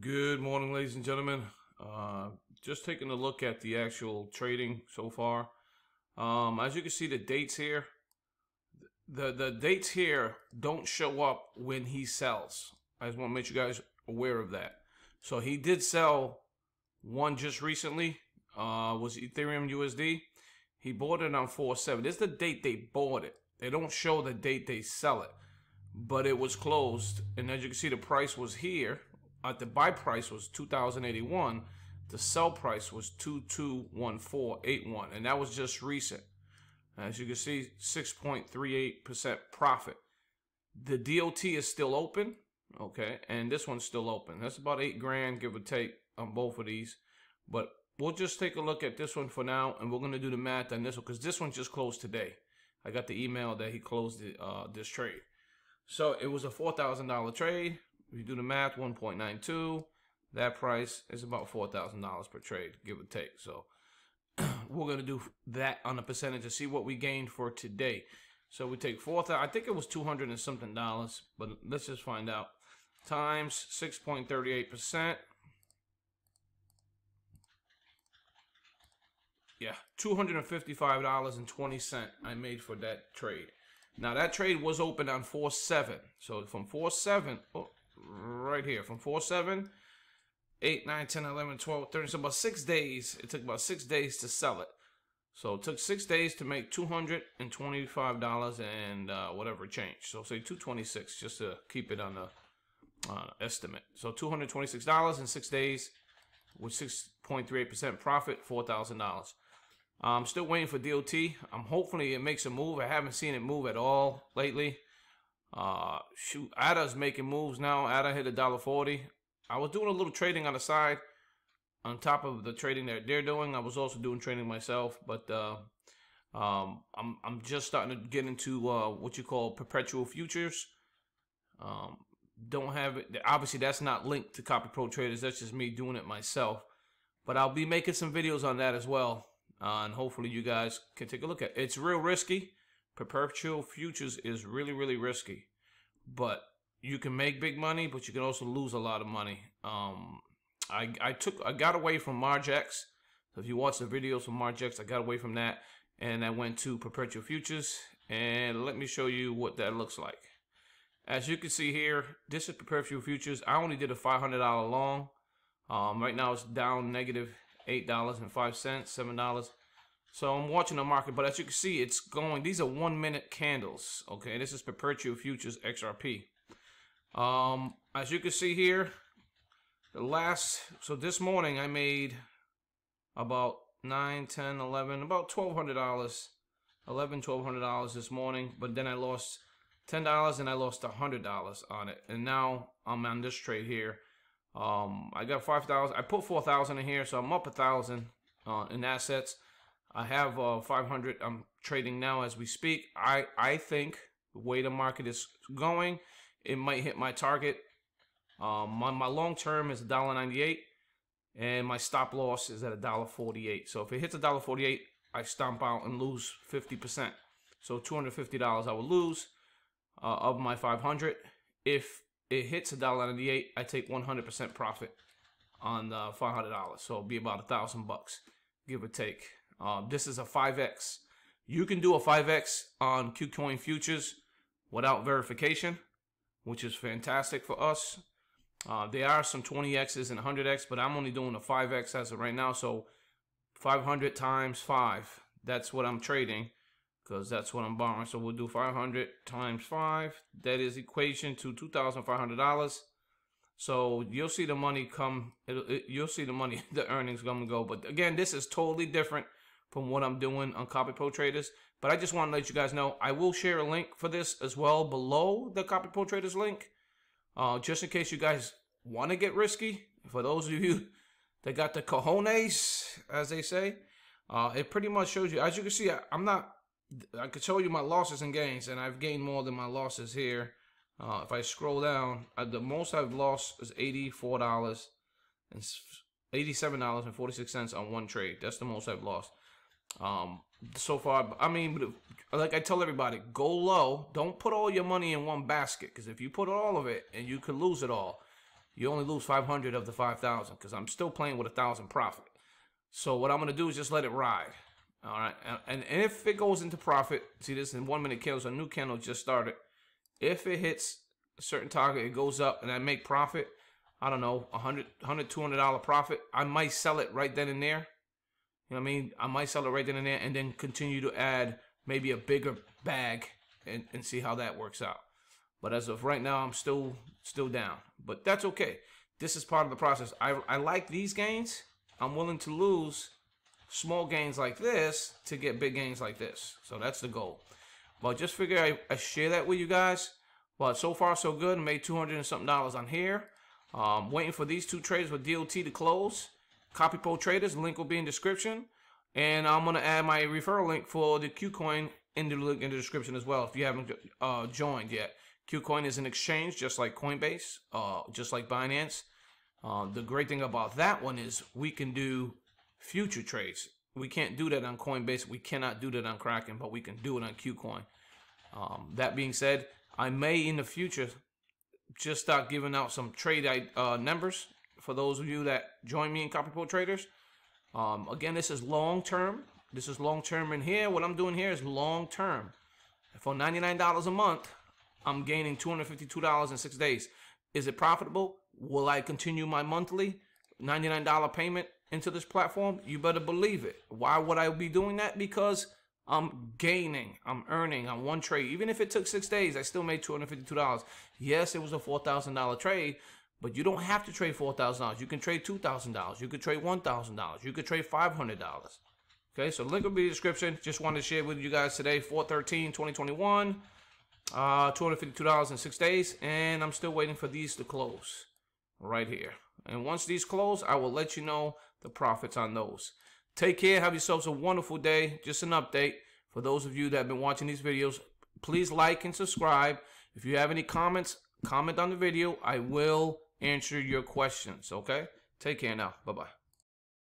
Good morning, ladies and gentlemen. Uh, just taking a look at the actual trading so far. Um, as you can see, the dates here, the the dates here don't show up when he sells. I just want to make you guys aware of that. So he did sell one just recently. Uh, was Ethereum USD. He bought it on 4.7. This is the date they bought it. They don't show the date they sell it, but it was closed. And as you can see, the price was here at the buy price was 2081 the sell price was 221481 and that was just recent. As you can see 6.38% profit. The dot is still open okay and this one's still open. That's about eight grand give or take on both of these. But we'll just take a look at this one for now and we're going to do the math on this one because this one just closed today. I got the email that he closed the, uh, this trade. So it was a $4000 trade if you do the math, 1.92, that price is about $4,000 per trade, give or take. So we're going to do that on a percentage to see what we gained for today. So we take 4,000, I think it was 200 and something dollars, but let's just find out. Times 6.38%. Yeah, $255.20 I made for that trade. Now that trade was open on 4-7. So from 4-7, oh, right here from 4 7, 8, 9, 10, 11, 12, 13. So about six days. It took about six days to sell it. So it took six days to make $225 and uh, whatever change. So say 226 just to keep it on the uh, estimate. So $226 in six days with 6.38% profit, $4,000. I'm still waiting for DOT. I'm hopefully it makes a move. I haven't seen it move at all lately. Uh, shoot, ADA's making moves now. ADA hit a dollar forty. I was doing a little trading on the side, on top of the trading that they're doing. I was also doing trading myself, but uh, um, I'm I'm just starting to get into uh, what you call perpetual futures. Um, don't have it. Obviously, that's not linked to Copy Pro Traders. That's just me doing it myself. But I'll be making some videos on that as well, uh, and hopefully you guys can take a look at. it. It's real risky perpetual futures is really, really risky. But you can make big money, but you can also lose a lot of money. Um, I, I took I got away from Margex. So if you watch the videos from Margex, I got away from that and I went to perpetual futures. And let me show you what that looks like. As you can see here, this is perpetual futures. I only did a $500 long. Um, right now it's down negative $8.05, $7. So I'm watching the market, but as you can see, it's going. These are one minute candles. Okay, this is Perpetual Futures XRP. Um, as you can see here, the last, so this morning I made about 9, 10, 11, about $1,200, 11, $1,200 this morning, but then I lost $10 and I lost a $100 on it. And now I'm on this trade here. Um, I got 5,000, I put 4,000 in here, so I'm up a thousand uh, in assets. I have uh, 500. I'm trading now as we speak. I I think the way the market is going, it might hit my target. Um, my, my long term is $1.98 and my stop loss is at $1.48. So if it hits $1.48, I stomp out and lose 50%. So $250 I will lose uh, of my 500. If it hits $1.98, I take 100% profit on the $500. So it'll be about a thousand bucks, give or take. Um, this is a 5X. You can do a 5X on KuCoin futures without verification, which is fantastic for us. Uh, there are some 20Xs and 100X, but I'm only doing a 5X as of right now. So 500 times 5, that's what I'm trading because that's what I'm borrowing. So we'll do 500 times 5. That is equation to $2,500. So you'll see the money come, it, you'll see the money, the earnings come and go. But again, this is totally different from what I'm doing on Copy Pro Traders. But I just want to let you guys know I will share a link for this as well below the Copy Pro Traders link, uh, just in case you guys want to get risky. For those of you that got the cojones, as they say, uh, it pretty much shows you. As you can see, I, am not. I could show you my losses and gains, and I've gained more than my losses here. Uh, if I scroll down, uh, the most I've lost is eighty-four dollars and eighty-seven dollars and forty-six cents on one trade. That's the most I've lost. Um, so far, I mean, like I tell everybody, go low. Don't put all your money in one basket because if you put all of it and you could lose it all. you only lose 500 of the 5,000 because I'm still playing with a thousand profit. So what I'm gonna do is just let it ride. All right, and, and if it goes into profit, see this in one minute candles, a new candle just started. If it hits a certain target, it goes up, and I make profit. I don't know, 100 100 200 dollar profit. I might sell it right then and there. You know what I mean? I might sell it right then and there, and then continue to add maybe a bigger bag and, and see how that works out. But as of right now, I'm still still down. But that's okay. This is part of the process. I I like these gains. I'm willing to lose small gains like this to get big gains like this. So that's the goal. But just figure I, I share that with you guys. But so far so good. I made 200 and something dollars on here. Um, waiting for these two trades with DOT to close. Copy Pro Traders, link will be in description. And I'm going to add my referral link for the KuCoin in the link in the description as well if you haven't uh, joined yet. KuCoin is an exchange just like Coinbase, uh, just like Binance. Uh, the great thing about that one is we can do future trades. We can't do that on Coinbase. We cannot do that on Kraken, but we can do it on KuCoin. Um, that being said, I may in the future just start giving out some trade uh, numbers for those of you that join me in Copy Pro Traders. Um, again, this is long term. This is long term in here. What I'm doing here is long term. For $99 a month, I'm gaining $252 in six days. Is it profitable? Will I continue my monthly $99 payment into this platform? You better believe it. Why would I be doing that? Because I'm gaining, I'm earning on one trade. Even if it took six days, I still made $252. Yes, it was a $4,000 trade, but you don't have to trade $4,000. You can trade $2,000. You could trade $1,000. You could trade $500. Okay, so link will be in the description. Just wanted to share with you guys today, 413 2021 uh, $252 in six days, and I'm still waiting for these to close right here. And once these close, I will let you know the profits on those. Take care. Have yourselves a wonderful day. Just an update for those of you that have been watching these videos. Please like and subscribe. If you have any comments, comment on the video. I will answer your questions. Okay? Take care now. Bye bye.